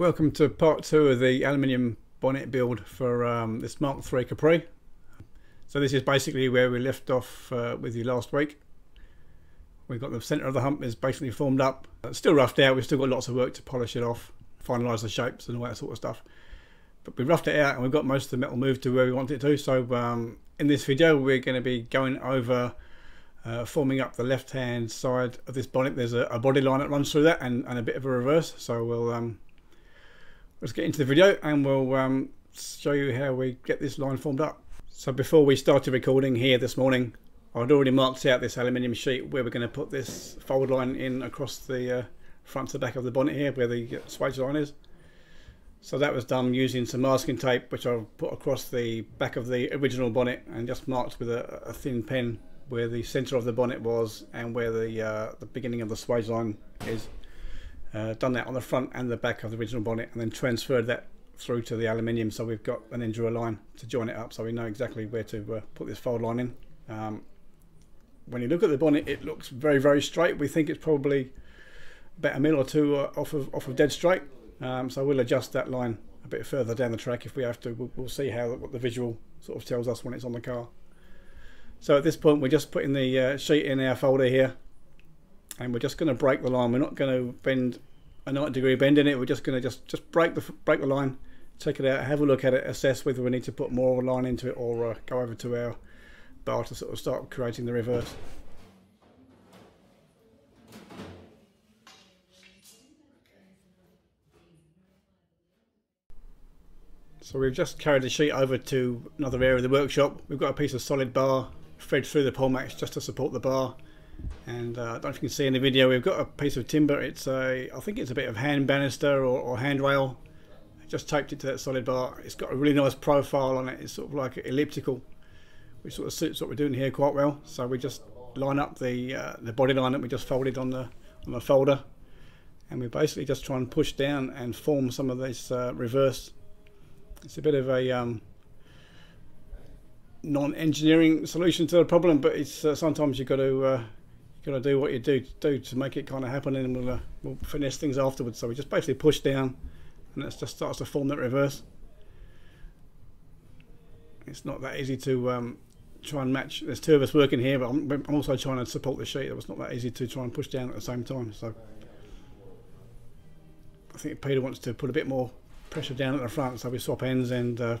Welcome to part two of the aluminium bonnet build for um, this Mark III Capri. So this is basically where we left off uh, with you last week. We've got the centre of the hump is basically formed up. It's still roughed out, we've still got lots of work to polish it off, finalise the shapes and all that sort of stuff. But we roughed it out and we've got most of the metal moved to where we want it to. So um, in this video we're going to be going over uh, forming up the left hand side of this bonnet. There's a, a, body line that runs through that and, and a bit of a reverse. So we'll um, let's get into the video and we'll um, show you how we get this line formed up. So before we started recording here this morning, I'd already marked out this aluminium sheet where we're going to put this fold line in across the uh, front to the back of the bonnet here where the uh, swage line is. So that was done using some masking tape which I've put across the back of the original bonnet and just marked with a, a thin pen where the centre of the bonnet was and where the uh, the beginning of the swage line is. Uh, done that on the front and the back of the original bonnet and then transferred that through to the aluminium so we've got an enduro line to join it up so we know exactly where to uh, put this fold line in. Um, when you look at the bonnet it looks very very straight we think it's probably about a mil or two uh, off of off of dead straight um, so we'll adjust that line a bit further down the track if we have to we'll, we'll see how what the visual sort of tells us when it's on the car. So at this point we're just putting the uh, sheet in our folder here and we're just going to break the line. We're not going to bend a 90 degree bend in it. We're just going to just just break the break the line, take it out, have a look at it, assess whether we need to put more line into it or uh, go over to our bar to sort of start creating the reverse. So we've just carried the sheet over to another area of the workshop. We've got a piece of solid bar fed through the Pullmax just to support the bar and uh, I don't know if you can see in the video we've got a piece of timber. It's a I think it's a bit of hand banister or, or handrail just taped it to that solid bar. It's got a really nice profile on it. It's sort of like elliptical which sort of suits what we're doing here quite well. So we just line up the uh, the body line that we just folded on the on the folder. And we basically just try and push down and form some of this uh, reverse. It's a bit of a um, non-engineering solution to the problem but it's uh, sometimes you've got to uh, got to do what you do do to make it kind of happen, and we'll, uh, we'll finesse things afterwards. So we just basically push down, and it just starts to form that reverse. It's not that easy to um, try and match. There's two of us working here, but I'm, I'm also trying to support the sheet. It was not that easy to try and push down at the same time. So I think Peter wants to put a bit more pressure down at the front, so we swap ends and. Uh,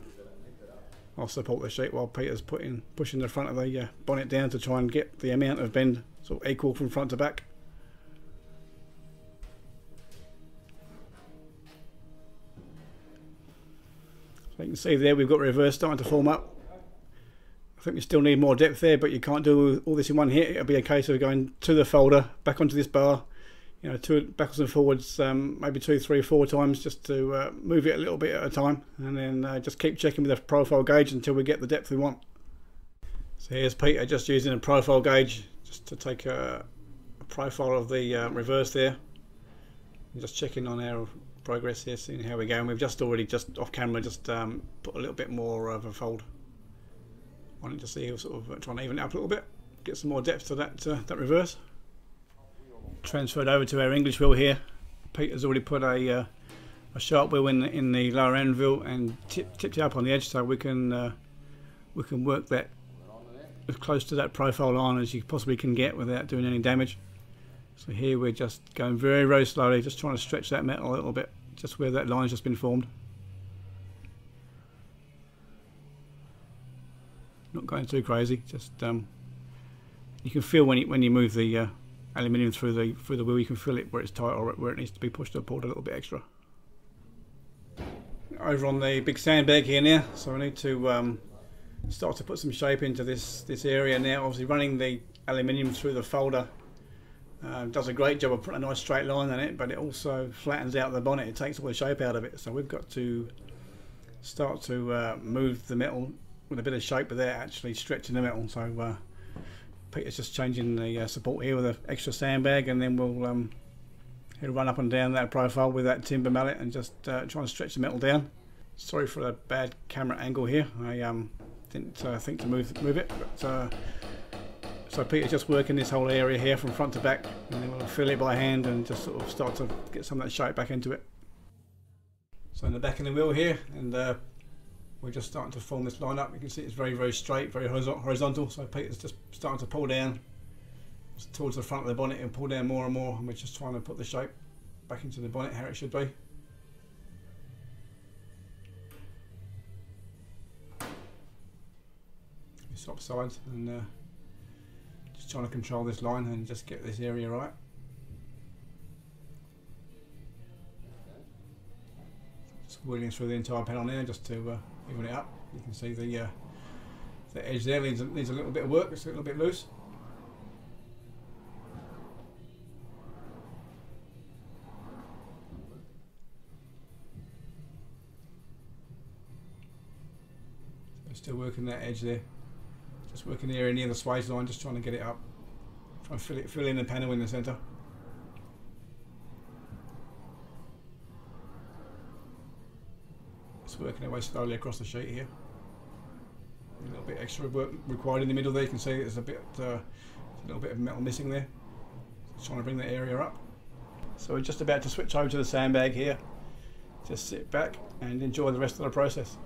I'll support the sheet while Peter's putting pushing the front of the uh, bonnet down to try and get the amount of bend so equal from front to back. So you can see there we've got reverse starting to form up. I think we still need more depth there, but you can't do all this in one hit. It'll be a case of going to the folder, back onto this bar, you know, two backwards and forwards, um, maybe two, three, four times, just to uh, move it a little bit at a time, and then uh, just keep checking with the profile gauge until we get the depth we want. So here's Peter just using a profile gauge just to take a, profile of the uh, reverse there. just checking on our progress here, seeing how we're going. We've just already, just off camera, just um, put a little bit more of a fold on it to see, sort of trying to even it up a little bit, get some more depth to that uh, that reverse. Transferred over to our English wheel here. Peter's already put a uh, a sharp wheel in the, in the lower anvil and tip, tipped it up on the edge so we can uh, we can work that as close to that profile line as you possibly can get without doing any damage. So here we're just going very, very slowly, just trying to stretch that metal a little bit, just where that line's just been formed. Not going too crazy, just um, you can feel when you when you move the uh, aluminium through the through the wheel, you can feel it where it's tight or where it needs to be pushed or pulled a little bit extra. Over on the big sandbag here now, so I need to um, start to put some shape into this this area now. Obviously running the aluminium through the folder uh, does a great job of putting a nice straight line on it, but it also flattens out the bonnet. It takes all the shape out of it. So we've got to start to uh, move the metal with a bit of shape without actually stretching the metal. So uh, Peter's just changing the uh, support here with an extra sandbag, and then we'll um, he'll run up and down that profile with that timber mallet and just uh, try and stretch the metal down. Sorry for the bad camera angle here. I um, didn't uh, think to move move it. But, uh, so Peter's just working this whole area here from front to back, and then we'll fill it by hand and just sort of start to get some of that shape back into it. So in the back of the wheel here, and uh, we're just starting to form this line up. You can see it's very, very straight, very horizontal. So Peter's just starting to pull down towards the front of the bonnet and pull down more and more. And we're just trying to put the shape back into the bonnet how it should be. Swap sides and uh, just trying to control this line and just get this area right. Just wheeling through the entire panel now just to uh, even it up. You can see the uh, the edge there needs, needs a little bit of work, it's a little bit loose. Still working that edge there. Just working the area near the swage line, just trying to get it up. Try and fill it, fill in the panel in the centre. Just working our way slowly across the sheet here. A little bit extra work required in the middle there. You can see there's a bit, uh, a little bit of metal missing there. Just trying to bring that area up. So we're just about to switch over to the sandbag here. Just sit back and enjoy the rest of the process.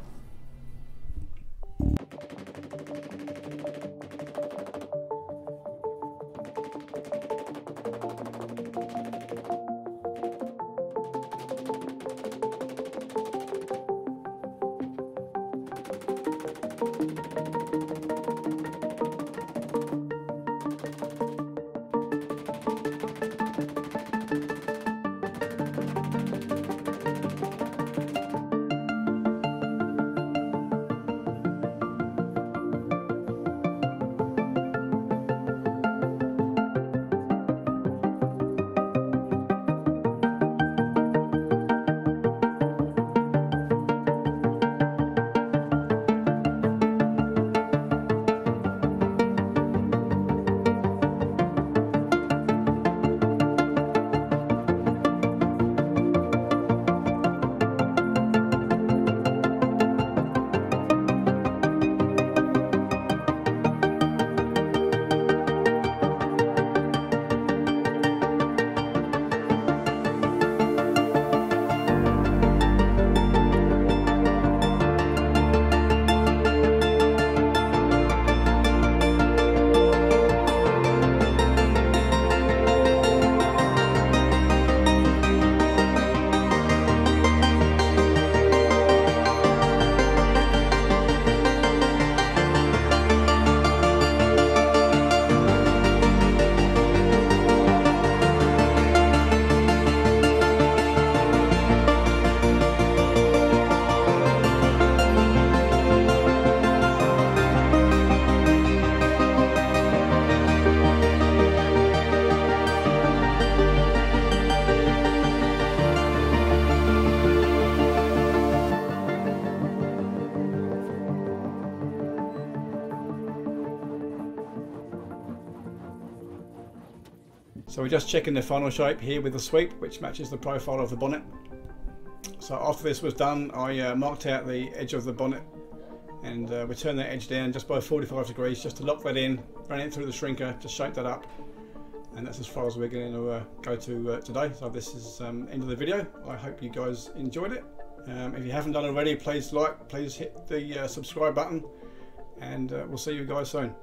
So we're just checking the final shape here with the sweep, which matches the profile of the bonnet. So after this was done, I uh, marked out the edge of the bonnet and uh, we turned that edge down just by 45 degrees just to lock that in, ran it through the shrinker to shape that up. And that's as far as we're going to uh, go to uh, today. So this is um, end of the video. I hope you guys enjoyed it. Um, if you haven't done already, please like, please hit the uh, subscribe button and uh, we'll see you guys soon.